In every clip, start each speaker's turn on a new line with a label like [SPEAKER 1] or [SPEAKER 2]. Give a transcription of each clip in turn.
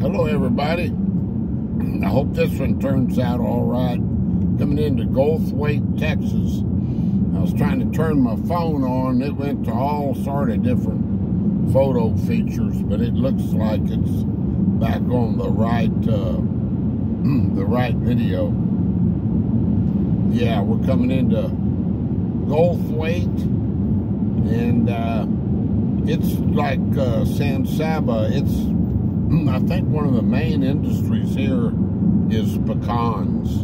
[SPEAKER 1] Hello, everybody. I hope this one turns out all right. Coming into Goldthwaite, Texas. I was trying to turn my phone on. It went to all sort of different photo features, but it looks like it's back on the right, uh, the right video. Yeah, we're coming into Goldthwaite, and uh, it's like uh, San Saba. It's I think one of the main industries here is pecans.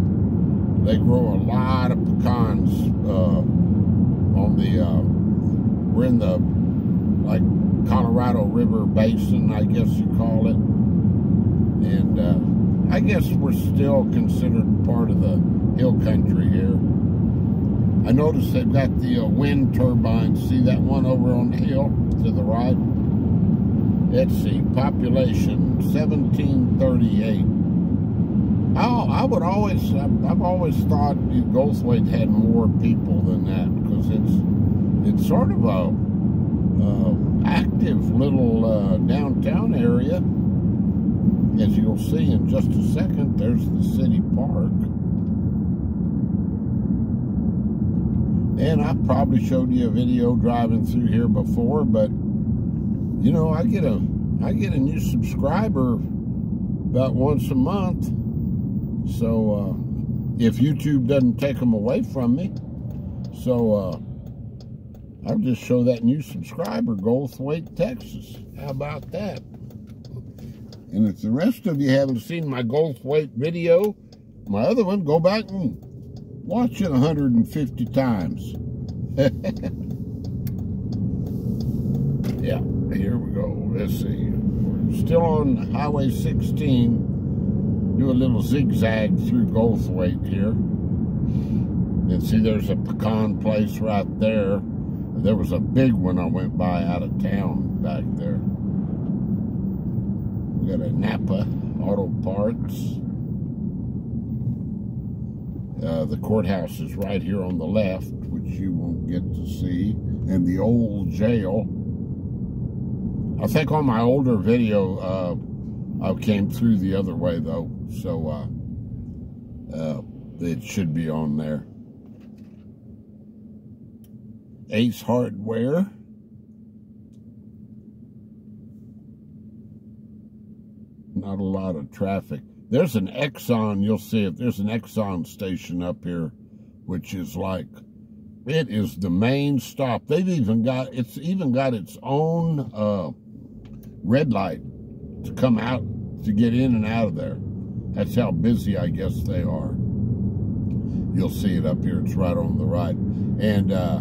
[SPEAKER 1] They grow a lot of pecans uh, on the, uh, we're in the, like, Colorado River Basin, I guess you call it. And uh, I guess we're still considered part of the hill country here. I noticed they've got the uh, wind turbines. See that one over on the hill to the right? Let's see, population 1738. I, I would always, I've always thought Goldthwaite had more people than that because it's it's sort of a uh, active little uh, downtown area. As you'll see in just a second, there's the city park. And I probably showed you a video driving through here before, but you know, I get a I get a new subscriber about once a month. So uh, if YouTube doesn't take them away from me, so uh, I'll just show that new subscriber, Goldthwaite, Texas. How about that? And if the rest of you haven't seen my Goldthwaite video, my other one, go back and watch it 150 times. yeah here we go. Let's see. We're still on Highway 16. Do a little zigzag through Goldthwaite here. And see there's a pecan place right there. There was a big one I went by out of town back there. We got a Napa Auto Parts. Uh, the courthouse is right here on the left, which you won't get to see. And the old jail I think on my older video, uh, I came through the other way though, so uh, uh, it should be on there. Ace Hardware. Not a lot of traffic. There's an Exxon, you'll see it. There's an Exxon station up here, which is like, it is the main stop. They've even got, it's even got its own uh, red light to come out to get in and out of there. That's how busy I guess they are. You'll see it up here. It's right on the right. And uh,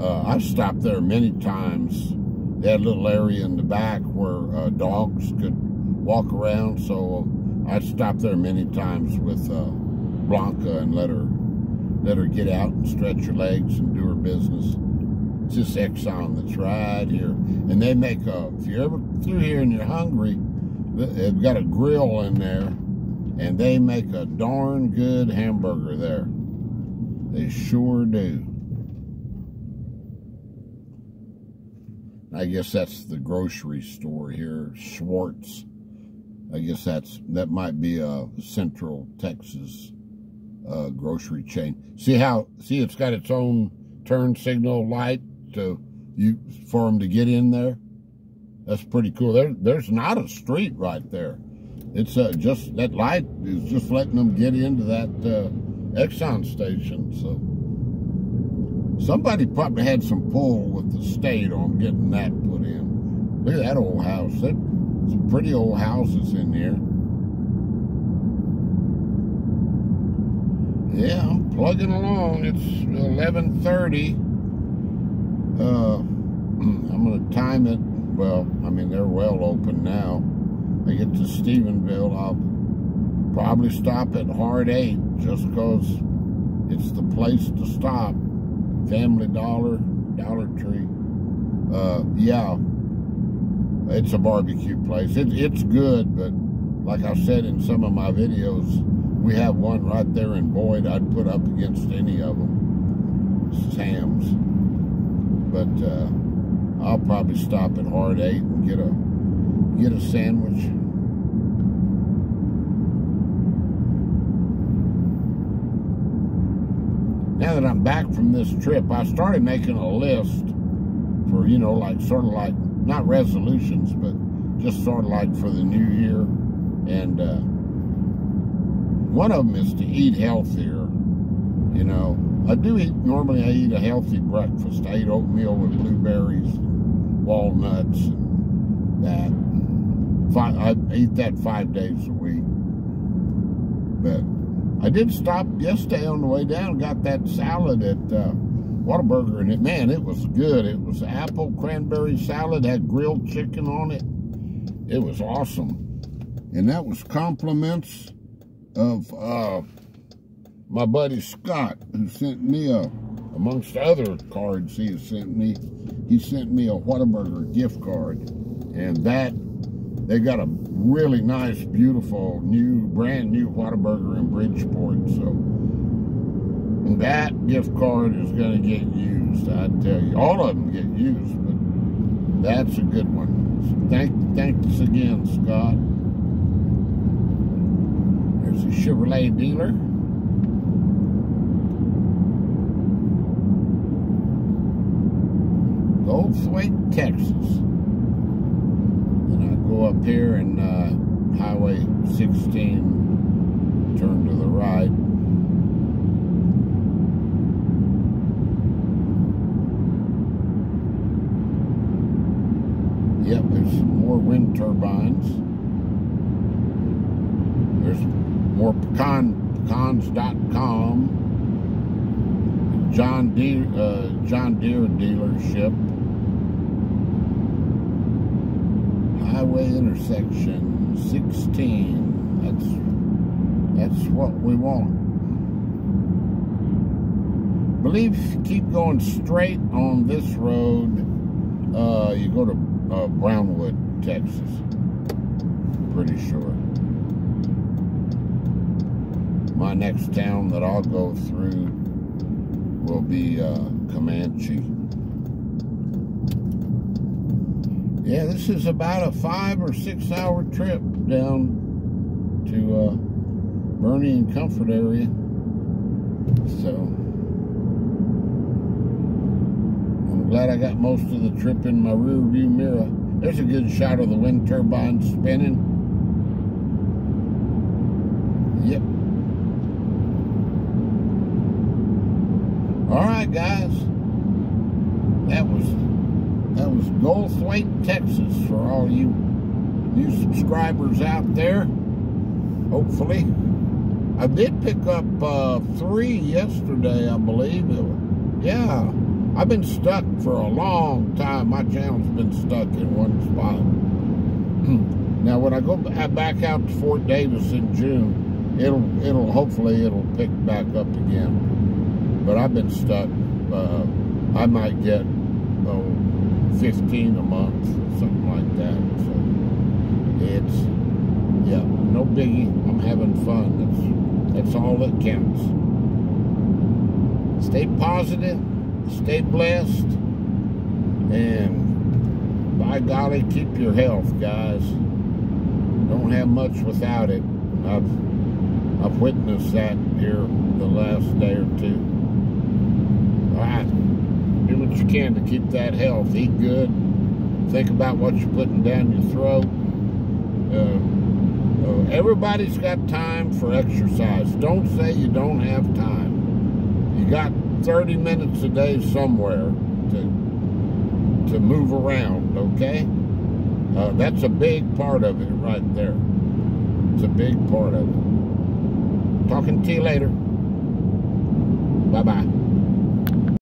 [SPEAKER 1] uh, I've stopped there many times. They had a little area in the back where uh, dogs could walk around. So I stopped there many times with uh, Blanca and let her let her get out and stretch her legs and do her business. It's this Exxon that's right here. And they make a, if you're ever through here and you're hungry, they've got a grill in there and they make a darn good hamburger there. They sure do. I guess that's the grocery store here, Schwartz. I guess that's that might be a Central Texas uh, grocery chain. See how see it's got its own turn signal light to you for them to get in there. That's pretty cool. There, there's not a street right there. It's uh, just that light is just letting them get into that uh, Exxon station. So somebody probably had some pull with the state on getting that put in. Look at that old house. That, some pretty old houses in here. Yeah, I'm plugging along. It's 1130. Uh, I'm going to time it. Well, I mean, they're well open now. I get to Stephenville, I'll probably stop at Hard 8 just because it's the place to stop. Family Dollar, Dollar Tree. Uh, yeah, it's a barbecue place. It, it's good, but like I said in some of my videos, we have one right there in Boyd I'd put up against any of them. Sam's but uh, I'll probably stop at Hard Eight and get a get a sandwich. Now that I'm back from this trip, I started making a list for, you know, like sort of like, not resolutions, but just sort of like for the new year. And uh, one of them is to eat healthier, you know, I do eat, normally I eat a healthy breakfast. I eat oatmeal with blueberries, and walnuts, and that. Five, I eat that five days a week. But I did stop yesterday on the way down, got that salad at uh, Whataburger, and it, man, it was good. It was apple cranberry salad, had grilled chicken on it. It was awesome. And that was compliments of uh, my buddy Scott, who sent me a, amongst other cards he has sent me, he sent me a Whataburger gift card. And that, they got a really nice, beautiful, new, brand new Whataburger in Bridgeport. So that gift card is going to get used, I tell you. All of them get used, but that's a good one. So thank, thanks again, Scott. There's a Chevrolet dealer. Goldthwaite, Texas. And I go up here and uh, Highway 16, turn to the right. Yep, there's more wind turbines. There's more pecan, pecans.com. John Deere, uh, John Deere dealership. Highway intersection 16. That's that's what we want. believe keep going straight on this road. Uh, you go to uh, Brownwood, Texas. Pretty sure. My next town that I'll go through will be uh, Comanche. Yeah, this is about a five or six hour trip down to uh, Boerne and Comfort area. So, I'm glad I got most of the trip in my rear view mirror. There's a good shot of the wind turbine spinning. Yep. All right, guys. That was was Goldthwaite, Texas, for all you new subscribers out there. Hopefully, I did pick up uh, three yesterday, I believe. yeah, I've been stuck for a long time. My channel's been stuck in one spot. now, when I go back out to Fort Davis in June, it'll it'll hopefully it'll pick back up again. But I've been stuck. Uh, I might get oh, 15 a month, something like that. So it's yeah, no biggie. I'm having fun. That's that's all that counts. Stay positive stay blessed, and by golly, keep your health, guys. Don't have much without it. I've I've witnessed that here the last day or two. All right, do what you can to keep that health. Eat good. Think about what you're putting down your throat. Uh, uh, everybody's got time for exercise. Don't say you don't have time. You got 30 minutes a day somewhere to to move around, okay? Uh, that's a big part of it right there. It's a big part of it. Talking to you later. Bye-bye.